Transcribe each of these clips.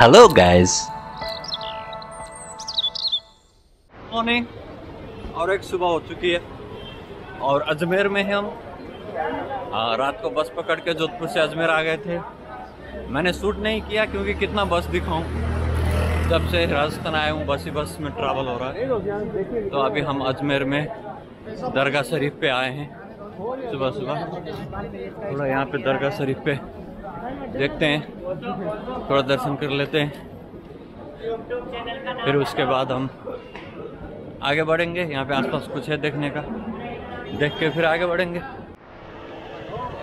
Hello guys. Morning और एक सुबह हो चुकी है। और अजमेर में हैं हम। हाँ, रात को बस पकड़ के जोधपुर से अजमेर आ गए थे। मैंने सूट नहीं किया क्योंकि कितना बस दिखाऊँ। जब से राजस्थान आया हूँ बस ही बस में ट्रैवल हो रहा है। तो अभी हम अजमेर में दरगाह शरीफ पे आए हैं। सुबह सुबह थोड़ा यहाँ पे दरगाह शरीफ पे देखते हैं, थोड़ा दर्शन कर लेते हैं। फिर उसके बाद हम आगे बढ़ेंगे, यहाँ पे आसपास कुछ है देखने का। देख के फिर आगे बढ़ेंगे।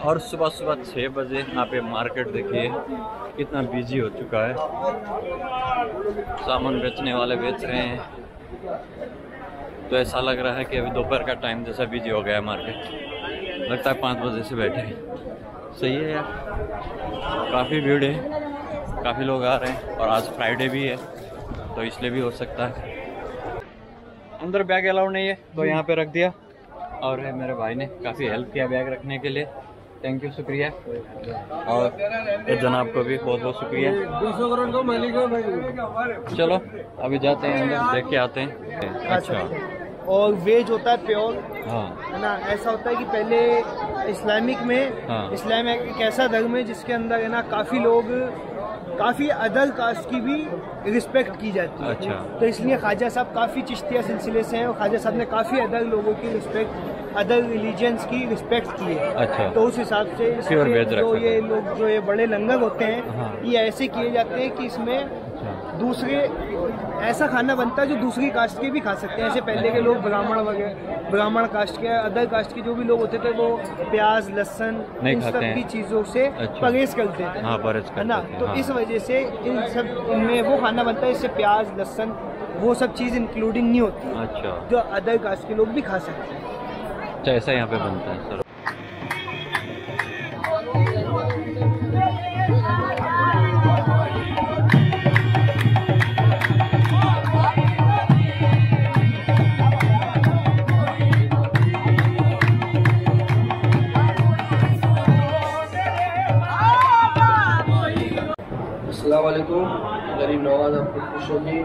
और सुबह सुबह छः बजे यहाँ पे मार्केट देखिए, कितना बिज़ी हो चुका है। सामान बेचने वाले बेच रहे हैं। तो ऐसा लग रहा है कि अभी दोपहर का टाइम जैसा बिज़ी हो गया है मार्केट। लगता है पाँच बजे से बैठे हैं। सही है यार। काफ़ी भीड़ है, काफ़ी लोग आ रहे हैं और आज फ्राइडे भी है तो इसलिए भी हो सकता है। अंदर बैग अलाउड नहीं है तो यहाँ पे रख दिया। और है मेरे भाई ने काफ़ी हेल्प किया बैग रखने के लिए। थैंक यू शुक्रिया। और जनाब को भी बहुत बहुत शुक्रिया। चलो, अभी जाते हैं, अंदर देख के आते हैं। अच्छा। और वेज होता है प्योर हाँ है ना ऐसा होता है कि पहले इस्लामिक में हाँ। इस्लाम एक ऐसा धर्म है जिसके अंदर है ना काफ़ी लोग काफ़ी अदर कास्ट की भी रिस्पेक्ट की जाती है अच्छा। तो इसलिए ख्वाजा साहब काफ़ी चिश्तिया सिलसिले से हैं और ख्वाजा साहब ने काफ़ी अदर लोगों की रिस्पेक्ट अदर रिलीजन्स की रिस्पेक्ट की है अच्छा तो उस हिसाब से जो ये लोग जो ये बड़े लंगर होते हैं हाँ। ये ऐसे किए जाते हैं कि इसमें दूसरे ऐसा खाना बनता है जो दूसरी कास्ट के भी खा सकते हैं। ऐसे पहले के लोग ब्राह्मण वगैरह ब्राह्मण कास्ट के अदर कास्ट के जो भी लोग होते थे वो प्याज लहसन इन सब की चीज़ों से अच्छा। परहेज करते थे हाँ। है ना? तो हाँ। इस वजह से इन सब इनमें वो खाना बनता है इससे प्याज लहसन वो सब चीज़ इंक्लूडिंग नहीं होती। अच्छा। जो अदर कास्ट के लोग भी खा सकते हैं। अच्छा ऐसा यहाँ पे बनता है सर। वालेकुम। गरीब नवाज़ आपको खुश होगी।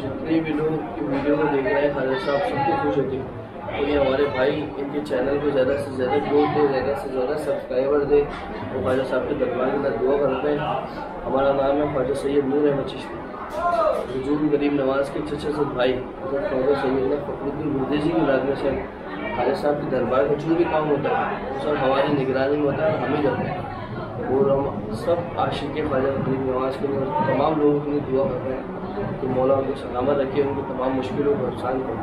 जितने भी लोग की वीडियो को देख रहे हैं खालिद साहब सबको खुश होगी। तो ये हमारे भाई, इनके चैनल को ज़्यादा से ज़्यादा ग्रोथ दे, ज़्यादा से ज़्यादा सब्सक्राइबर दे। वो ख्वाजा साहब के दरबार के अंदर दुआ करते हैं हमारा नाम है ख्वाजा सैयद नूर अहमद चिश्ती। बुज़ुर्ग गरीब नवाज़ के चचा से भाई, हज़रत ख्वाजा सैयद फखरुद्दीन मुर्देजी की लाद में से खालिद साहब के दरबार का जो भी काम होता है, वो सब हमारी निगरानी में होता है हम ही करते हैं। और हम सब आशिक ख्वाजा गरीब नवाज़ के लिए तमाम लोगों के लिए दुआ कर रहे हैं कि मौला उनको सलामत रखे उनकी तमाम मुश्किलों को आसान करे।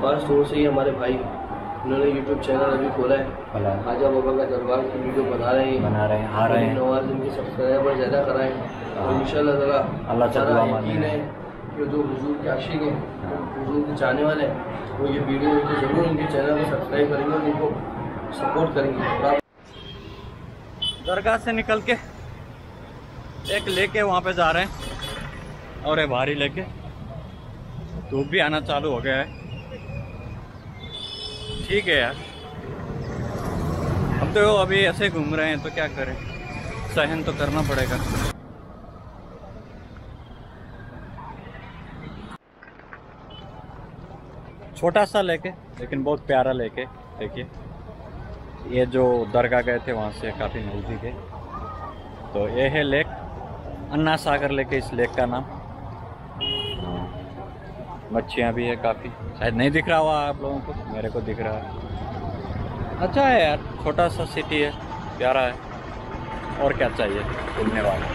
खास तौर से ही हमारे भाई उन्होंने यूट्यूब चैनल अभी खोला है। ख्वाजा बाबा का दरबार की वीडियो बना रहे हैं। बना रहे हैं, आ रहे हैं। नवाज़ इनके सब्सक्राइबर ज़्यादा कराएँ और इन ताला अल्लाह। यकीन है कि जो बुज़ुर्ग के आशिक हैं बुज़ुर्ग के चाहने वाले हैं वो ये वीडियो उनको ज़रूर उनके चैनल को सब्सक्राइब करेंगे और उनको सपोर्ट करेंगे। और आप दरगाह से निकल के एक लेके वहाँ पे जा रहे हैं और ये भारी लेके। धूप भी आना चालू हो गया है। ठीक है यार। हम तो अभी ऐसे घूम रहे हैं तो क्या करें? सहन तो करना पड़ेगा। छोटा सा लेके, लेकिन बहुत प्यारा लेके, देखिए। ये जो दरगाह गए थे, वहाँ से काफ़ी नज़दीक है। तो ये है लेक। अन्ना सागर लेके इस लेक का नाम। हाँ। मच्छियाँ भी है काफ़ी। शायद नहीं दिख रहा हुआ आप लोगों को, मेरे को दिख रहा है। अच्छा है यार, छोटा सा सिटी है, प्यारा है। और क्या चाहिए? घूमने वाला।